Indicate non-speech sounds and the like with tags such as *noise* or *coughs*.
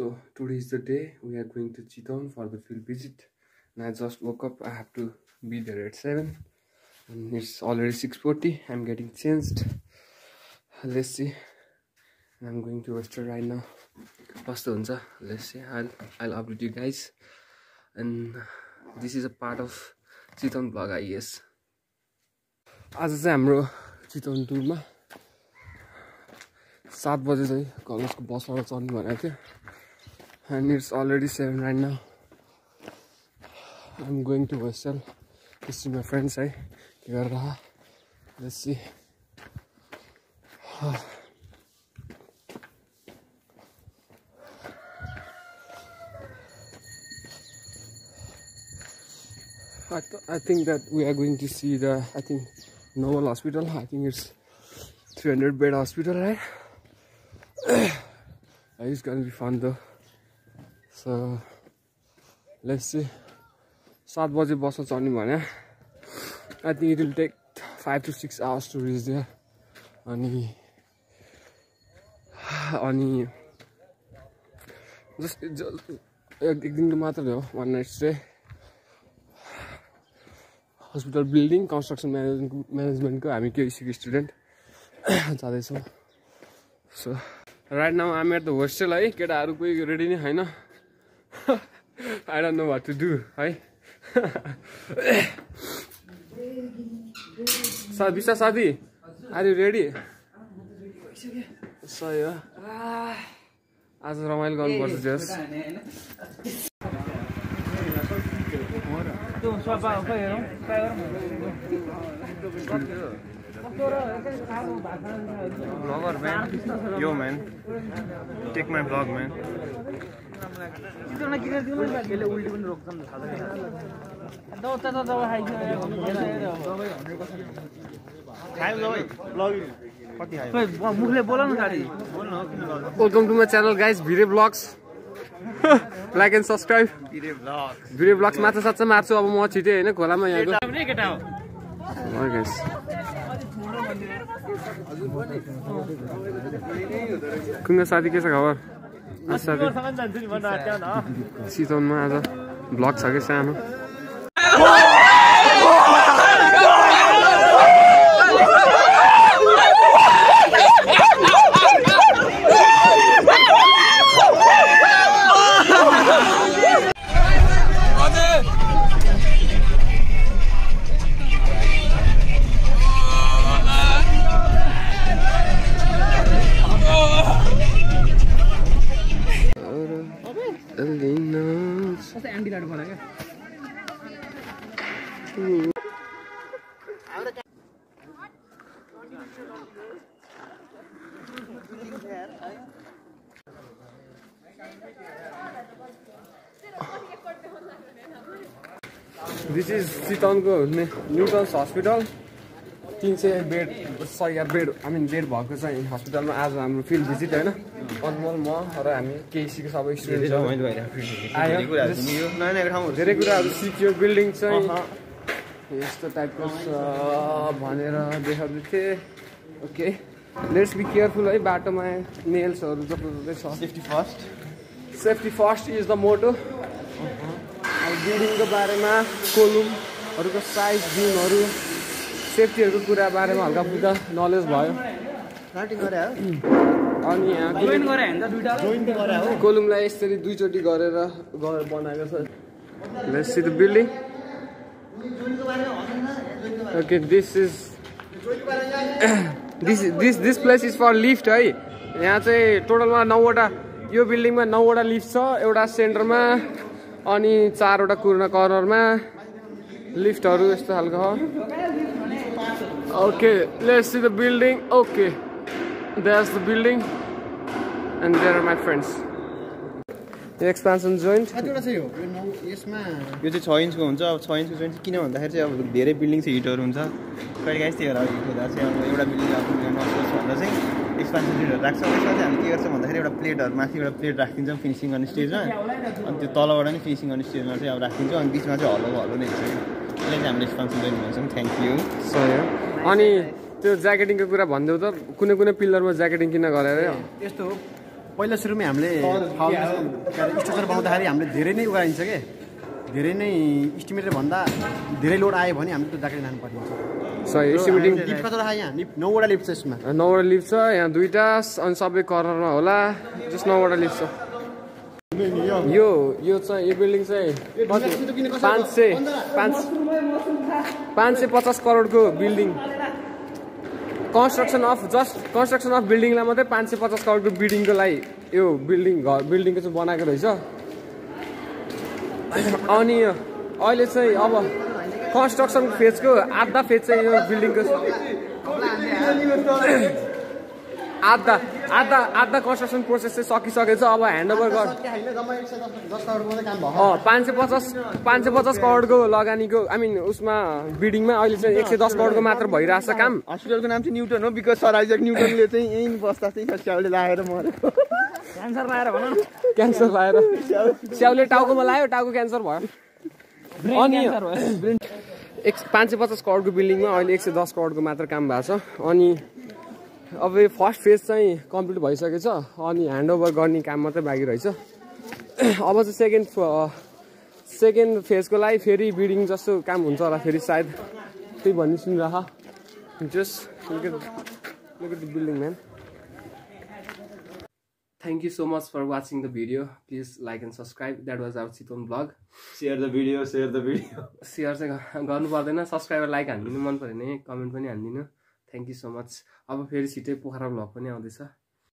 So today is the day we are going to Chittagong for the field visit. And I just woke up. I have to be there at seven, and it's already six forty. I'm getting changed. Let's see. And I'm going to Western right now. कस्तो हुन्छ let's see. I'll I'll update you guys. And this is a part of Chitwan vlog I guess. आज चाहिँ हाम्रो चितवन टुरमा सात बजे चाहिँ कलेजको बसबाट चढ्नु भनेको थियो and it's already 7 right now. I'm going to Vestal This is my friend's side. Let's see. I, th I think that we are going to see the I think normal hospital. I think it's 300 bed hospital right? *coughs* It's gonna be fun though. So चाहिँ सात बजे बस्न चढ्ने भने I think it will take five to six hours to reach there अनि अनि just एक दिन मात्रै हो one night stay hospital building construction management म्यानेजमेन्टको हामी केसिको स्टुडेन्ट *coughs* जाँदैछौँ। So right now I'm at the hostel है केटाहरू कोही रेडी नै छैन। I don't know what to do, है सा विशा साथी आर यु रेडी सही हो आज रमाइलो गर्नुपर्छ जस Vlogger man. Yo man. Take my vlog man. मुखले बोल न गाडी welcome to my channel guys video vlogs like and subscribe video vlogs माछा साँच्चै मार्छु अब म छिटै होइन खोलामा यहाँको कुन साथी के छ खबर? साथी। चितवनमा आज ब्लग छ कि सानो? लाइट बनायो दिस इज चितवनको न्युटन्स हस्पिटल तिन सय बेड सय बेड आई मिन बेड भएको चाहिँ हस्पिटलमा आज हाम्रो फिल्ड भिजिट होइन। अनमोल म र हामी केसीको सबै स्टुडेन्ट आयो। धेरै कुराहरू सिक्यो बिल्डिङ चाहिँ यस्तो टाइपको छ भनेर देखाउँदै थिएँ। ओके लेट्स बी केयरफुल है बाटोमा नेल्सहरू जस्तो जस्तै छ। Safety first. Safety first is the motto बिल्डिङको बारेमा कोलुमहरूको साइज बिमहरू सेफ्टीहरूको कुरा बारेमा हल्का फुल्का नलेज भयो। अनि यहाँ जोइन गरे होइन त दुइटा? कोलुमलाई यसरी दुईचोटि गरेर गरेर बनाएको छ। Let's see the building okay this is this this this place is for lift है। यहाँ चाहिँ टोटलमा नौवटा यो बिल्डिङमा नौवटा लिफ्ट छ एउटा सेन्टरमा अनि चारवटा कुर्ना कर्नरमा लिफ्टहरू यस्तो खालको okay let's see the building okay that's the building and there are my friends expansion joint कतिवटा चाहिँ हो यो नौ यसमा यो चाहिँ छ इन्चको हुन्छ अब छ इन्चको चाहिँ किन भन्दाखेरि चाहिँ अब धेरै बिल्डिङ चाहिँ हिटहरू हुन्छ कहिले काहीँ त्यही भएर हुँदा चाहिँ अब एउटा बिल्डिङ अब नसोस् भन्दा चाहिँ एक्सपान्सन सिटहरू राख्छ त्यसमा चाहिँ हामी के गर्छ भन्दाखेरि एउटा प्लेटहरू माथि एउटा प्लेट राखिदिन्छौँ फिनिसिङ गर्ने स्टेजमा अनि त्यो तलबाट नै फिनिसिङ गर्ने स्टेजमा चाहिँ अब राखिदिन्छौँ अनि बिचमा चाहिँ हलो हलो नै हुन्छ त्यसलाई चाहिँ हामीले जोइन भन्छौँ थ्याङ्क यू हो। अनि त्यो ज्याकेटिङको कुरा भनिदेऊ त कुनै कुनै पिल्लरमा ज्याकेटिङ किन गरेर यस्तो हो पहिला सुरुमै हामीले स्ट्रक्चर बनाउँदाखेरि हामीले धेरै नै उगाइन्छ के? धेरै नै इस्टिमेटेड भन्दा धेरै लोड आयो भने हामीले त्यो जाकेट लानुपर्ने हुन्छ। सही एस्टिमेटिङ लिफ्ट कतिवटा आयो यहाँ लिफ्ट नौवटा लिफ्ट छ यसमा। नौवटा लिफ्ट छ यहाँ दुइटा अनि सबै कर्नरमा होला। जस्ट नौवटा लिफ्ट छ। यो यो चाहिँ यो बिल्डिङ चाहिँ पाँच सय पाँच पाँच सय पचास करोडको building construction of just construction of बिल्डिङलाई मात्रै पाँच सय पचास करोडको बिल्डिङको लागि यो बिल्डिङ घर बिल्डिङको चाहिँ बनाएको रहेछ। अनि अहिले चाहिँ अब कन्स्ट्रक्सन फेजको आधा फेज चाहिँ यो बिल्डिङको आधा आधा आधा कन्स्ट्रक्सन प्रोसेस चाहिँ सकिसकेको छ अब ह्यान्डओभर गर। अँ पाँच सय पचास पाँच सय पचास करोडको लगानीको आई मिन उसमा बिल्डिङमा अहिले चाहिँ एक सय दस करोडको मात्र भइरहेछ काम। हस्पिटलको नाम चाहिँ न्युटन हो बिकज सर आइजक न्युटनले चाहिँ यहीँ बस्दा चाहिँ स्याउले लगाएर मरेको। क्यान्सर लाएर भन न। क्यान्सर लाएर स्याउले टाउकोमा लायो टाउको क्यान्सर भयो। अनि एक पाँच सय पचास करोडको बिल्डिङमा अहिले एक सय दस करोडको मात्र काम भएको छ। अनि अब यो फर्स्ट फेज चाहिँ कम्प्लिट भइसकेको छ। अनि ह्यान्डओभर गर्ने काम मात्रै बाँकी रहेछ। अब चाहिँ सेकेन्ड सेकेन्ड फेजको लागि फेरि बिल्डिङ जस्तो काम हुन्छ होला फेरि सायद। त्यही भन्ने सुनिरह just look at the building man Thank you so much for watching the video. Please like and subscribe. That was our Chiton vlog. Share the video share the video share चाहिँ गर्नु पर्दैन। सब्सक्राइबर लाइक हानिदिनु मन पऱ्यो भने comment पनि हानिदिनु। Thank you so much अब फेरि छिटै पोखरा भ्लग पनि आउँदैछ।